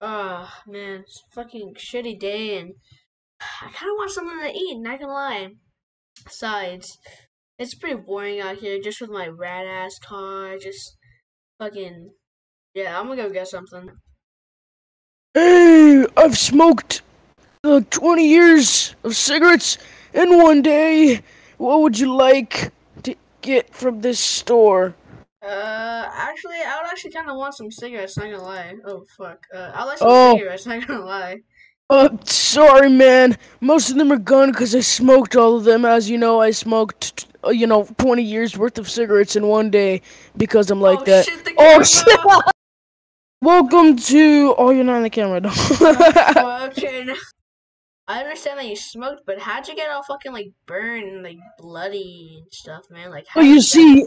Oh man, it's a fucking shitty day, and I kind of want something to eat. Not gonna lie. Besides, it's pretty boring out here, just with my rat ass car. Just fucking yeah. I'm gonna go get something. Hey, I've smoked uh, 20 years of cigarettes in one day. What would you like to get from this store? Uh, actually, I would actually kind of want some cigarettes. Not gonna lie. Oh fuck. Uh, I'll like some Oh. cigarettes. Not gonna lie. Uh, sorry, man. Most of them are gone because I smoked all of them. As you know, I smoked, uh, you know, 20 years worth of cigarettes in one day because I'm like oh that. shit! The Oh, shit. Welcome to. Oh, you're not on the camera. Oh, okay. I understand that you smoked, but how'd you get all fucking like burned, and, like bloody and stuff, man? Like, how well, you that- see.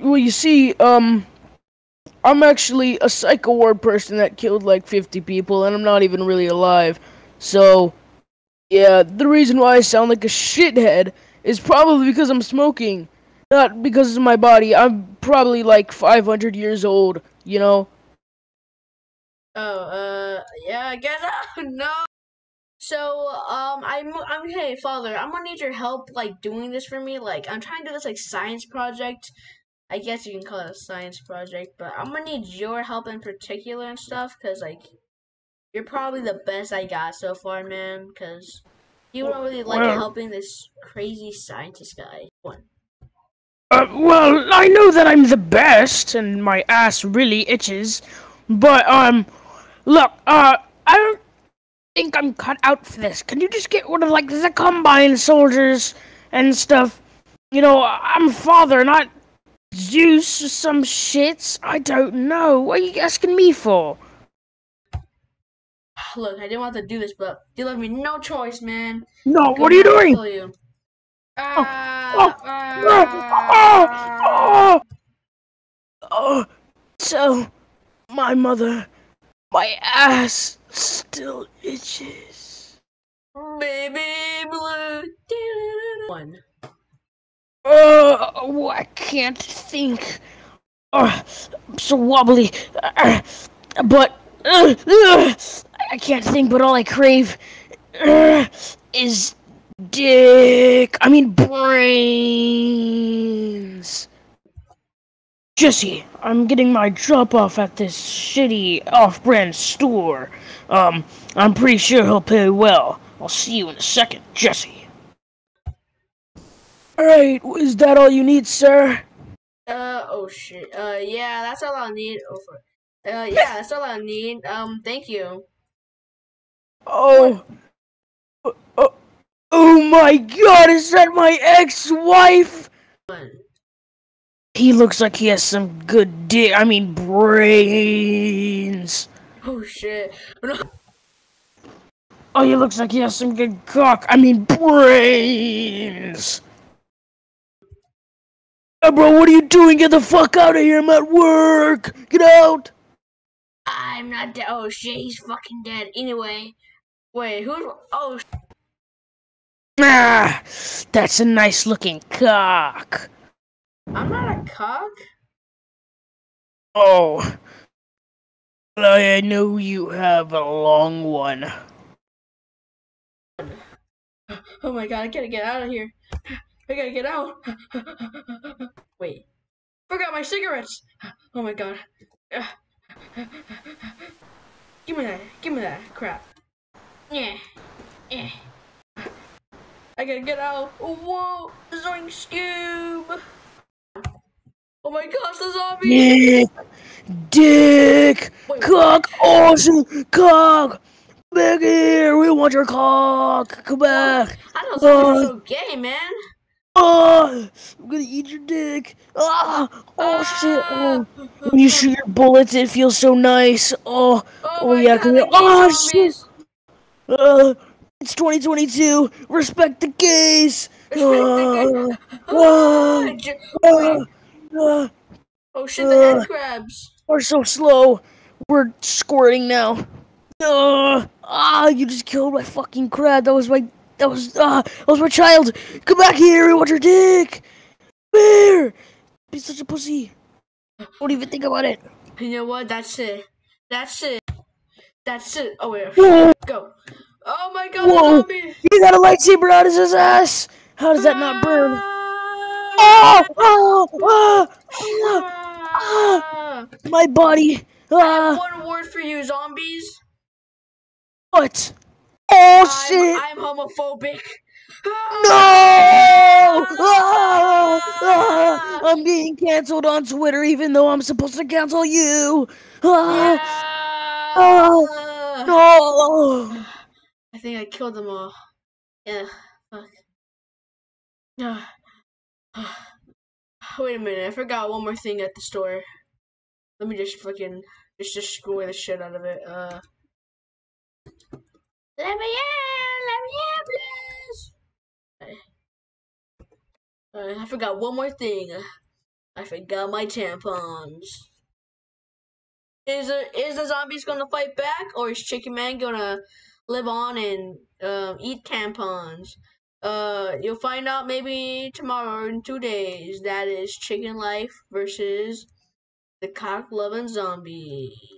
Well, you see, um. I'm actually a psycho ward person that killed like 50 people, and I'm not even really alive. So, yeah, the reason why I sound like a shithead is probably because I'm smoking, not because of my body. I'm probably like 500 years old, you know? Oh, uh, yeah, I guess. Oh, no. So, um, I'm, I'm, hey, father, I'm gonna need your help, like, doing this for me. Like, I'm trying to do this, like, science project. I guess you can call it a science project, but I'm gonna need your help in particular and stuff, cause, like, you're probably the best I got so far, man, cause you don't really like Well- helping this crazy scientist guy. One. Uh, well, I know that I'm the best, and my ass really itches, but, um, look, uh, I don't think I'm cut out for this. Can you just get rid of, like, the combine soldiers and stuff? You know, I'm father, not Zeus or some shits. I don't know. What are you asking me for? Look, I didn't want to do this, but you left me no choice, man. No, Go what are you doing? kill you. oh, Ah, oh, oh, oh, so, my mother, my ass still itches. Baby blue. One. Uh, oh, I can't think. Uh, I'm so wobbly. But uh, I can't think. But all I crave uh, is dick. I mean brains. Jesse, I'm getting my drop off at this shitty off-brand store. Um, I'm pretty sure he'll pay well. I'll see you in a second, Jesse. Alright, is that all you need, sir? Uh oh shit. Uh yeah, that's all I'll need. Oh. Uh yeah, that's all I need. Um, thank you. Oh. Oh, oh, oh my god, is that my ex-wife? One. He looks like he has some good dick. I mean, brains. Oh shit. Oh, he looks like he has some good cock. I mean, brains. Uh, bro, what are you doing? Get the fuck out of here. I'm at work. Get out. I'm not dead. Oh shit, he's fucking dead. Anyway, wait, who's? Oh, Ah, that's a nice looking cock. I'm not a cock. Oh. I know you have a long one. Oh my god, I gotta get out of here. I gotta get out. Wait. Forgot my cigarettes. Oh my god. Give me that. Give me that crap. Yeah. Yeah. I gotta get out. Whoa. Zoink Scoob. Oh my gosh, the zombie. Dick! Dick! Wait, Cock! Awesome! Cock! Back here! We want your cock! Come back! I know zombies are so gay, man. Oh! I'm gonna eat your dick! Ah! Oh shit! Oh. When you shoot your bullets, it feels so nice. Oh! Oh, Oh, yeah, god, come here. Oh, zombies. Uh, it's 2022. Respect the gays. Uh, Ah, uh, j- uh, uh, Oh shit, the head uh. crabs. we're so slow. We're squirting now. Uh, ah, you just killed my fucking crab. That was my. That was. Ah, that was my child. Come back here. I want your dick. Where? Be such a pussy. Don't even think about it. You know what? That's it. That's it. That's it. Oh wait. Go. Oh my god, Whoa. he got a lightsaber out of his ass. How does that not burn? Ah! Oh, oh, oh, Ah! my body. I have Ah, one word for you, zombies. what? Oh I'm, shit! I'm homophobic. No! Ah, ah, I'm being canceled on Twitter, even though I'm supposed to cancel you. Ah, Ah! no! I think I killed them all. Yeah. Fuck. Ah. Wait a minute. I forgot one more thing at the store. Let me just fucking just destroy the shit out of it. Uh. Let me in! Let me in, please! Uh, I forgot one more thing. I forgot my tampons. Is the is the zombies gonna fight back, or is Chicken Man gonna live on and um, eat tampons? Uh, you'll find out maybe tomorrow in two days. That is Chicken Life versus the cock loving zombie.